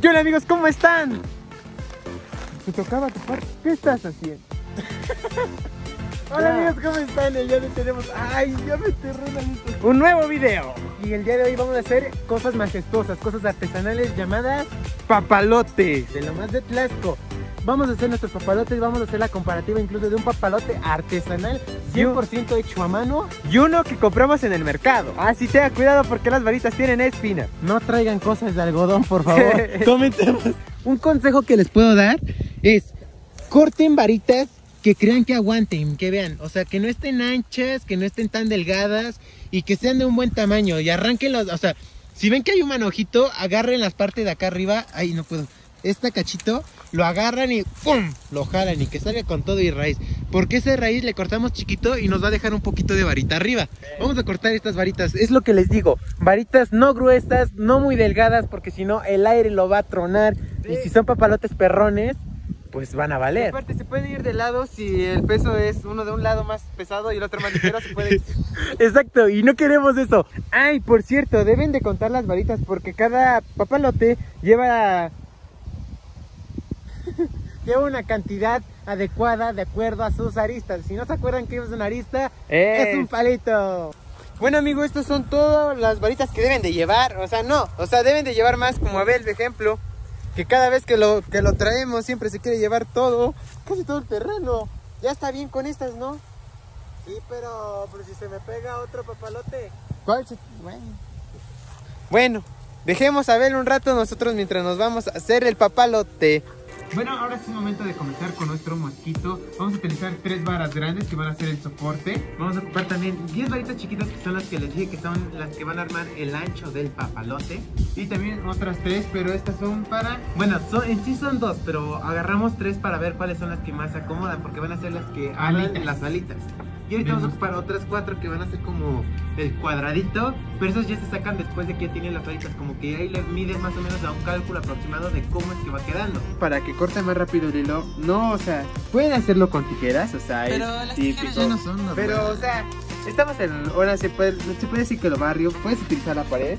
¿Qué hola amigos? ¿Cómo están? Te tocaba parte. ¿Qué estás haciendo? Hola amigos, ¿cómo están? El día de hoy tenemos... ¡Ay, ya me enterré la Un nuevo video. Y el día de hoy vamos a hacer cosas majestuosas, cosas artesanales llamadas papalotes. De lo más de Tlaxco. Vamos a hacer nuestros papalotes, vamos a hacer la comparativa incluso de un papalote artesanal 100% hecho a mano y uno que compramos en el mercado. Así tenga cuidado porque las varitas tienen espina. No traigan cosas de algodón, por favor. Comentemos. Un consejo que les puedo dar es corten varitas que crean que aguanten, que vean, o sea, que no estén anchas, que no estén tan delgadas y que sean de un buen tamaño y arranquenlos, o sea, si ven que hay un manojito, agarren las partes de acá arriba, ay, no puedo, esta cachito, lo agarran y ¡pum! Lo jalan y que salga con todo y raíz. Porque esa raíz le cortamos chiquito y nos va a dejar un poquito de varita arriba. Vamos a cortar estas varitas, es lo que les digo. Varitas no gruesas, no muy delgadas, porque si no el aire lo va a tronar. Y si son papalotes perrones, pues van a valer. aparte se puede ir de lado si el peso es uno de un lado más pesado y el otro más ligero, se puede... Exacto, y no queremos eso. Ay, por cierto, deben de contar las varitas porque cada papalote lleva lleva una cantidad adecuada de acuerdo a sus aristas. Si no se acuerdan que es una arista, es un palito. Bueno amigos, estas son todas las varitas que deben de llevar, o sea, no, o sea, deben de llevar más como Abel, de ejemplo, que cada vez que lo, que lo traemos siempre se quiere llevar todo, casi todo el terreno. Ya está bien con estas, ¿no? Sí, pero, pero si se me pega otro papalote. ¿Cuál? Bueno. Bueno, dejemos a Abel un rato nosotros mientras nos vamos a hacer el papalote. Bueno, ahora es el momento de comenzar con nuestro mosquito. Vamos a utilizar tres varas grandes que van a ser el soporte. Vamos a ocupar también 10 varitas chiquitas que son las que les dije que son las que van a armar el ancho del papalote. Y también otras tres, pero estas son para... Bueno, son, en sí son dos, pero agarramos tres para ver cuáles son las que más se acomodan porque van a ser las que alitas. las alitas. Y ahorita vamos a ocupar otras cuatro que van a ser como el cuadradito, pero esos ya se sacan después de que ya tienen las rayitas, como que ahí les mide más o menos a un cálculo aproximado de cómo es que va quedando. Para que corte más rápido el hilo, no, o sea, pueden hacerlo con tijeras, o sea, pero es típico. Ya no son pero, o sea, estamos en, ahora se puede, se puede decir que lo barrio, puedes utilizar la pared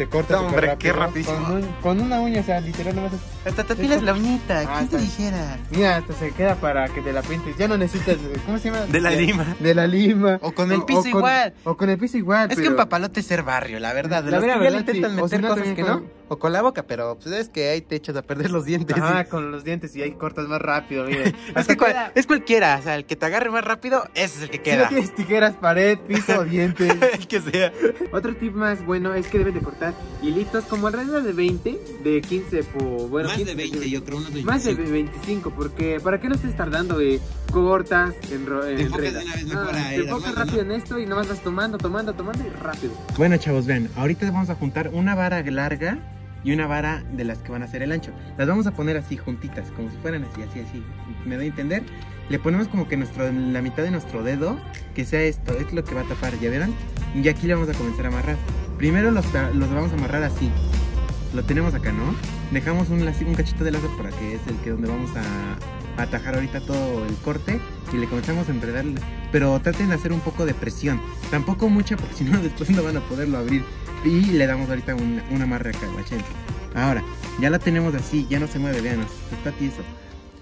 se corta. hombre, qué rapidísimo. Con, una uña, o sea, literal, nomás. Hasta te afilas la uñita, ¿quién te dijera? Mira, hasta se queda para que te la pintes. Ya no necesitas, ¿cómo se llama? De la lima. De la lima. O con el piso igual. o con el piso igual. Es que un papalote es ser barrio, la verdad. la verdad, ya le intentan meter cosas que no. O con la boca, pero pues es que ahí te echas a perder los dientes. Ah, con los dientes y ahí cortas más rápido, mire. es que es cualquiera, o sea, el que te agarre más rápido, ese es el que queda. Si no tienes tijeras, pared, piso, dientes. el que sea. Otro tip más bueno es que debes de cortar hilitos como alrededor de 20, de 15 por... Bueno, más de 20, yo creo unos 25. Más de 25, porque ¿para qué no estés tardando? Eh, cortas, en, en te enfocas de una vez mejor ah, Te enfocas rápido en esto y nomás vas tomando, tomando, tomando y rápido. Bueno, chavos, ven, ahorita vamos a juntar una vara larga y una vara de las que van a hacer el ancho. Las vamos a poner así juntitas, como si fueran así, así, así. ¿Me doy a entender? Le ponemos como que nuestro, la mitad de nuestro dedo, que sea esto, es lo que va a tapar, ¿ya verán? Y aquí le vamos a comenzar a amarrar. Primero los, los vamos a amarrar así. Lo tenemos acá, ¿no? Dejamos un, un cachito de lazo para que es el que donde vamos a, atajar ahorita todo el corte y le comenzamos a enredarle. Pero traten de hacer un poco de presión. Tampoco mucha porque si no después no van a poderlo abrir. Y le damos ahorita un, una amarre acá, guachén. Ahora, ya la tenemos así, ya no se mueve, vean, está tieso.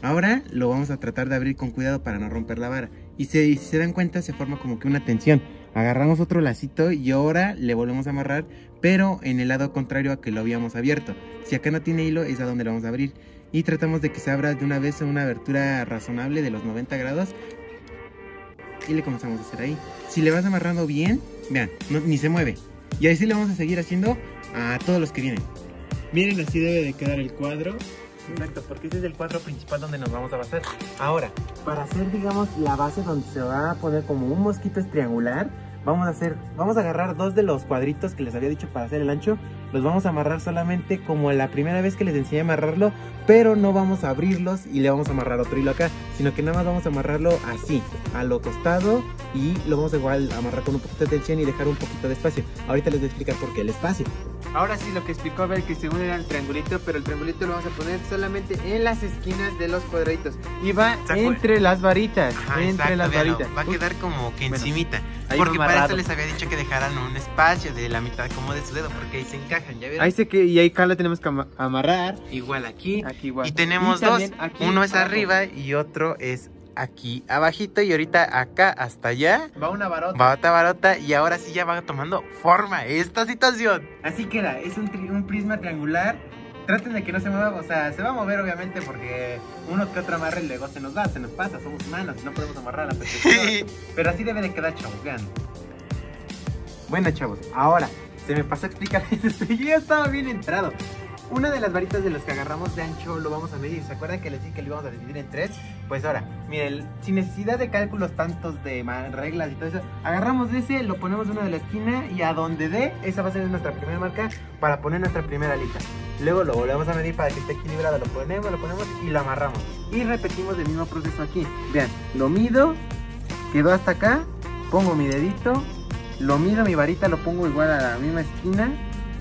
Ahora lo vamos a tratar de abrir con cuidado para no romper la vara. Y si se dan cuenta, se forma como que una tensión. Agarramos otro lacito y ahora le volvemos a amarrar, pero en el lado contrario a que lo habíamos abierto. Si acá no tiene hilo, es a donde lo vamos a abrir. Y tratamos de que se abra de una vez a una abertura razonable de los 90 grados. Y le comenzamos a hacer ahí. Si le vas amarrando bien, vean, ni se mueve. Y así le vamos a seguir haciendo a todos los que vienen. Miren, así debe de quedar el cuadro. Exacto, porque ese es el cuadro principal donde nos vamos a basar. Ahora, para hacer, digamos, la base donde se va a poner como un mosquito triangular, vamos a hacer, vamos a agarrar dos de los cuadritos que les había dicho para hacer el ancho, los vamos a amarrar solamente como la primera vez que les enseñé a amarrarlo, pero no vamos a abrirlos y le vamos a amarrar otro hilo acá, sino que nada más vamos a amarrarlo así, a lo costado y lo vamos a igual amarrar con un poquito de tensión y dejar un poquito de espacio. Ahorita les voy a explicar por qué el espacio. Ahora sí, lo que explicó ver que según era el triangulito, pero el triangulito lo vamos a poner solamente en las esquinas de los cuadraditos. Y va entre las varitas, entre las varitas. Va a quedar como que encimita. porque para eso les había dicho que dejaran un espacio de la mitad como de su dedo, porque ahí se encaja encajan, ¿ya? Ahí sé que, y ahí acá la tenemos que ama- amarrar. Igual aquí. Aquí igual. Y tenemos Y dos. aquí Uno es abajo. arriba y otro es aquí abajito. Y ahorita acá hasta allá Va una varota. Barota, barota, y ahora sí ya va tomando forma esta situación. Así queda, es un, tri- un prisma triangular. Traten de que no se mueva, o sea, se va a mover obviamente porque uno que otro amarre luego se nos va, se nos pasa, somos humanos, no podemos amarrar a la perfección. Pero así debe de quedar, chavos, vean. Bueno, chavos, ahora, se me pasó a explicar esto, yo ya estaba bien entrado. Una de las varitas de los que agarramos de ancho lo vamos a medir. ¿Se acuerdan que les dije que lo íbamos a dividir en tres? Pues ahora, miren, sin necesidad de cálculos tantos de reglas y todo eso, agarramos de ese, lo ponemos uno de la esquina y a donde dé, esa va a ser nuestra primera marca para poner nuestra primera alita. Luego lo volvemos a medir para que esté equilibrado, lo ponemos, lo ponemos y lo amarramos. Y repetimos el mismo proceso aquí. Vean, lo mido, quedó hasta acá, pongo mi dedito, lo mido, mi varita lo pongo igual a la misma esquina,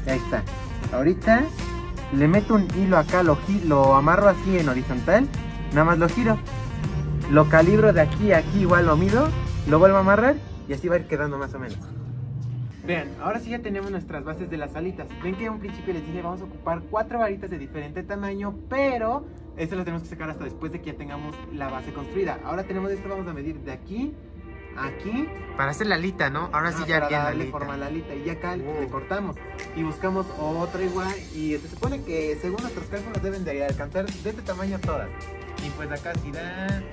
ahí está. Ahorita le meto un hilo acá, lo, lo amarro así en horizontal, nada más lo giro, lo calibro de aquí a aquí, igual lo mido, lo vuelvo a amarrar y así va a ir quedando más o menos. Vean, ahora sí ya tenemos nuestras bases de las alitas. Ven que en un principio les dije vamos a ocupar cuatro varitas de diferente tamaño, pero esto lo tenemos que sacar hasta después de que ya tengamos la base construida. Ahora tenemos esto, vamos a medir de aquí aquí. Para hacer la alita, ¿no? Ahora sí Ah, ya para bien darle forma a la alita. Y ya acá le cortamos y buscamos otra igual. Y se supone que según nuestros cálculos deben de alcanzar de este tamaño todas. Y pues acá sí da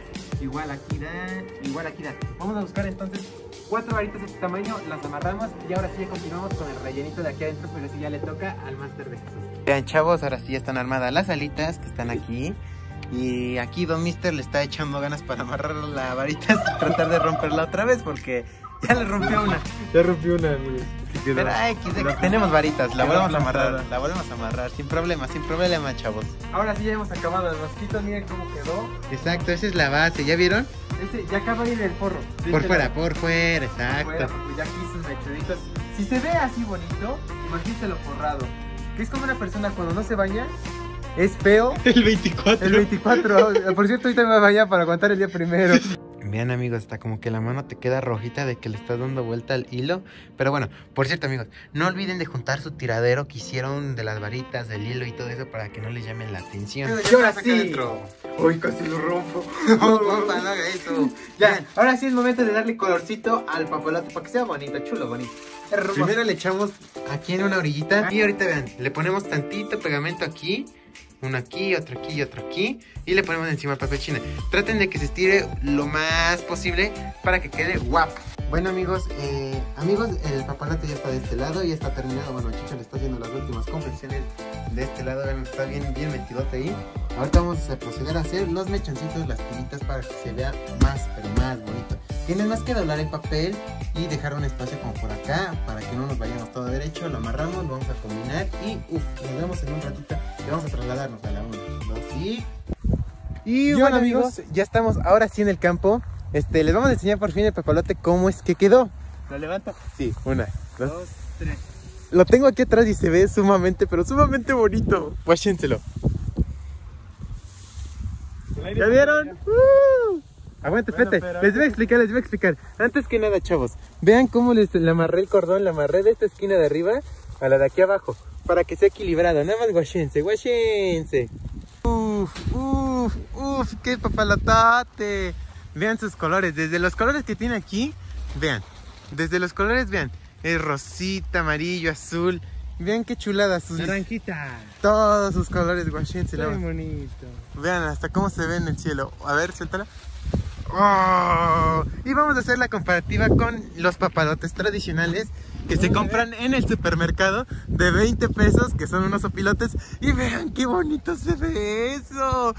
igual aquí da igual aquí da. Vamos a buscar entonces cuatro varitas de este tamaño las amarramos y ahora sí ya continuamos con el rellenito de aquí adentro pero sí ya le toca al máster de Jesús. Vean, chavos, ahora sí ya están armadas las alitas que están aquí. Y aquí Don Mister le está echando ganas para amarrar la varita y tratar de romperla otra vez porque ya le rompió una. ya rompió una amigos Pero ay, tenemos varitas, la volvemos a amarrar, la volvemos a amarrar, sin problema, sin problema, chavos. ahora sí ya hemos acabado el mosquito miren cómo quedó Exacto, esa es la base, ¿ya vieron? Ese, ya acaba de ir el forro Por fuera, por fuera, Fuera, exacto. porque ya aquí sus mechaditos. Si se ve así bonito, imagínense lo forrado. Que es como una persona cuando no se baña, es feo. El 24. El 24, por cierto, ahorita me voy a bañar para aguantar el día primero. Vean amigos, hasta como que la mano te queda rojita de que le estás dando vuelta al hilo. Pero bueno, por cierto amigos, no olviden de juntar su tiradero que hicieron de las varitas, del hilo y todo eso para que no les llamen la atención. Y ahora sí. Uy, casi lo rompo. No, compa, no haga eso. Ya, ahora sí es momento de darle colorcito al papalote para que sea bonito, chulo, bonito. Hermoso. Primero le echamos aquí en una orillita y ahorita vean, le ponemos tantito pegamento aquí, uno aquí, otro aquí y otro aquí y le ponemos encima el papel china. Traten de que se estire lo más posible para que quede guapo. Bueno amigos, eh, amigos, el papalote ya está de este lado, ya está terminado. Bueno, Chicho le está haciendo las últimas confecciones de este lado, está bien, bien metidote ahí. Ahorita vamos a proceder a hacer los mechoncitos, las tiritas para que se vea más, pero más bonito. Tienes más que doblar el papel y dejar un espacio como por acá para que no nos vayamos todo derecho. Lo amarramos, lo vamos a combinar y uff, nos vemos en un ratito y vamos a trasladarnos a la 1, 2 y... Y Y bueno, amigos, ya estamos ahora sí en el campo. Este, les vamos a enseñar por fin el papalote cómo es que quedó. ¿Lo levanta? Sí, una, dos. Dos, tres. Lo tengo aquí atrás y se ve sumamente, pero sumamente bonito. Guáchenselo. ¿Ya vieron? ¡Uh! Aguante, Bueno, espérate. pero Les voy a explicar, les voy a explicar. Antes que nada, chavos, vean cómo les le amarré el cordón, le amarré de esta esquina de arriba a la de aquí abajo, para que sea equilibrado. Nada más guachense, guachense. Uf, uf, uf, qué papalotate. Vean sus colores, desde los colores que tiene aquí, vean. Desde los colores, vean. Es rosita, amarillo, azul. Vean qué chulada sus Naranjita. todos sus colores, guachense. la- bonito. Vean hasta cómo se ve en el cielo. A ver, suéltala. ¡Oh! Y vamos a hacer la comparativa con los papalotes tradicionales que se compran en el supermercado de 20 pesos, que son unos opilotes. Y vean qué bonito se ve eso.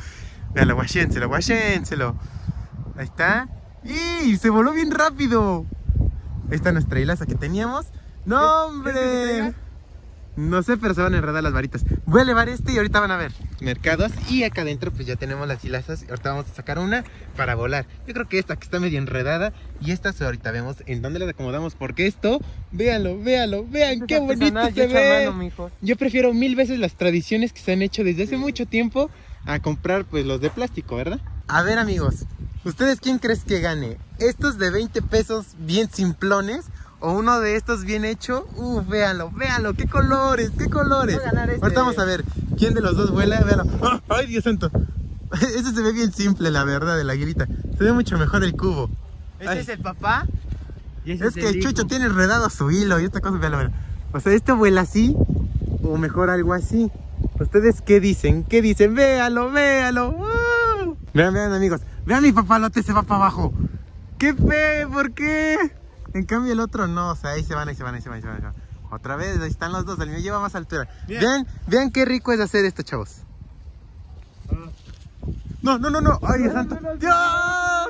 Veanlo, guachénselo, guachénselo. Ahí está. ¡Y! Se voló bien rápido. Ahí está nuestra hilaza que teníamos. ¡No, hombre! No sé, pero se van a enredar las varitas. Voy a elevar este y ahorita van a ver. Mercados. Y acá adentro pues ya tenemos las hilazas. Ahorita vamos a sacar una para volar. Yo creo que esta que está medio enredada. Y estas ahorita vemos en dónde las acomodamos. Porque esto, véanlo, véanlo, vean qué bonito se ve. Yo prefiero mil veces las tradiciones que se han hecho desde hace mucho tiempo a comprar pues los de plástico, ¿verdad? A ver amigos, ¿ustedes quién crees que gane? ¿Estos de 20 pesos bien simplones o uno de estos bien hecho, uh, véanlo, véanlo, qué colores, qué colores. Va a ganar este. Ahorita vamos a ver quién de los dos vuela, véanlo. ¡Ah! Ay, Dios santo. Ese se ve bien simple, la verdad, de la aguilita. Se ve mucho mejor el cubo. Este Ay. es el papá. y ese Es que el hijo. Chucho tiene enredado su hilo y esta cosa, véanlo, véanlo. O sea, ¿este vuela así o mejor algo así? ¿Ustedes qué dicen? ¿Qué dicen? Véalo, véalo. Vean, vean, amigos. Vean mi papalote, se va para abajo. ¡Qué fe! ¿Por qué? En cambio el otro no, o sea, ahí se van, ahí se van, ahí se van, ahí se van. ahí se van. Otra vez, ahí están los dos, el mío lleva más altura. Bien. Vean, vean qué rico es hacer esto, chavos. No, no, no, no. Ay, Dios santo. Dios,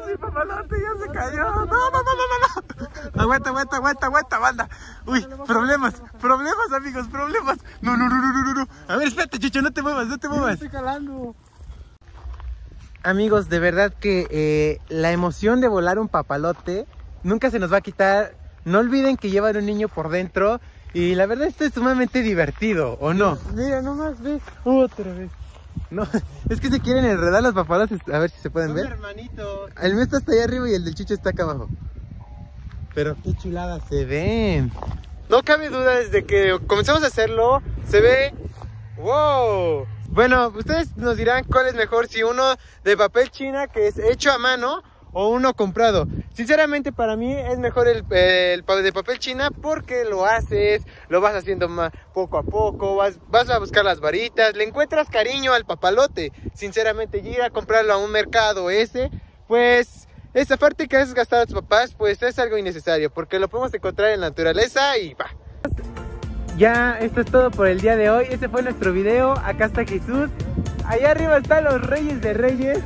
mi papalote ya se cayó. No, no, no, no, no, no. Aguanta, aguanta, aguanta, aguanta, banda. Uy, problemas, problemas, amigos, problemas. No, no, no, no, no, no. A ver, espérate, Chucho, no te muevas, no te muevas. Estoy jalando. Amigos, de verdad que eh, la emoción de volar un papalote nunca se nos va a quitar. No olviden que llevan un niño por dentro. Y la verdad esto es sumamente divertido, ¿o no? Mira, nomás ve. Otra vez. No, es que se quieren enredar los papalotes. A ver si se pueden Son ver. El mío está hasta allá arriba y el del Chucho está acá abajo. Pero qué chulada se ven. No cabe duda desde que comenzamos a hacerlo, se ve. ¡Wow! Bueno, ustedes nos dirán cuál es mejor, si uno de papel china que es hecho a mano o uno comprado. Sinceramente para mí es mejor el, el pa- de papel china porque lo haces, lo vas haciendo ma- poco a poco, vas, vas a buscar las varitas, le encuentras cariño al papalote. Sinceramente ir a comprarlo a un mercado ese, pues esa parte que has gastado a tus papás, pues es algo innecesario porque lo podemos encontrar en la naturaleza y va. Ya, esto es todo por el día de hoy. Ese fue nuestro video. Acá está Jesús. Allá arriba están los reyes de reyes.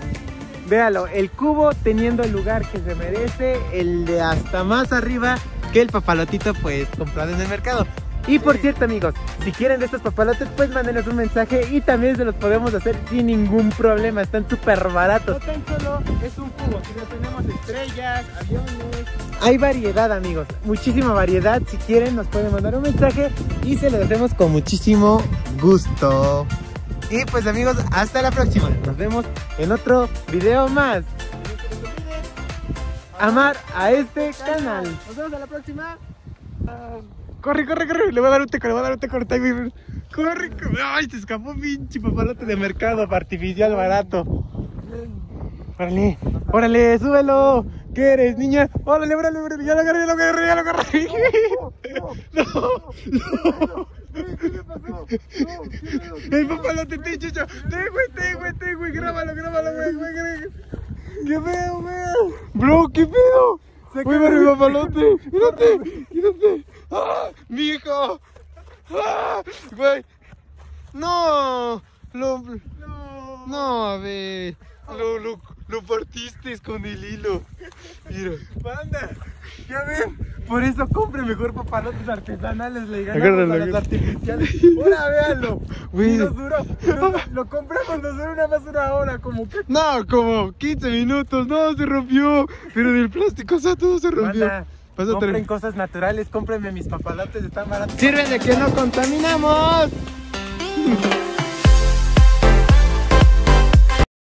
Véalo, el cubo teniendo el lugar que se merece. El de hasta más arriba que el papalotito pues comprado en el mercado. Y por cierto amigos, si quieren de estos papalotes pues mándenos un mensaje y también se los podemos hacer sin ningún problema. Están súper baratos. No tan solo es un cubo, sino tenemos estrellas, aviones. Hay variedad amigos, muchísima variedad. Si quieren nos pueden mandar un mensaje y se los hacemos con muchísimo gusto. Y pues amigos, hasta la próxima. Nos vemos en otro video más. Amar a este canal. Nos vemos a la próxima. Corre, corre, corre. Le voy a dar un teco, le voy a dar un teco. Corre, corre. Ay, te escapó pinche papalote de mercado artificial barato. Órale, órale, súbelo. ¿Qué eres, niña? Órale, órale, órale. Ya lo agarré, ya lo agarré, ya lo agarré. No, no. El papalote te chucho. Te, güey, te, güey, te, güey. Grábalo, grábalo, güey, güey, güey. ¿Qué pedo, güey? Bro, ¿qué pedo? Güey, mi papalote. Mírate, mírate. ¡Ah! ¡Mi hijo! ¡Ah! Güey. No. Lo. No. No, a ver. Lo, lo, lo partiste con el hilo. Mira. Banda. Ya ven. Por eso compre mejor papalotes artesanales. Le ganamos a los artificiales. Ahora véanlo. Güey. Nos duró. nos- lo compramos, nos duró una más una hora. Como que. No, como 15 minutos. No, se rompió. Pero del plástico, o sea, todo se rompió. Banda, Pásate. compren cosas naturales, cómprenme mis papalotes, están baratos. Sirve de que no contaminamos.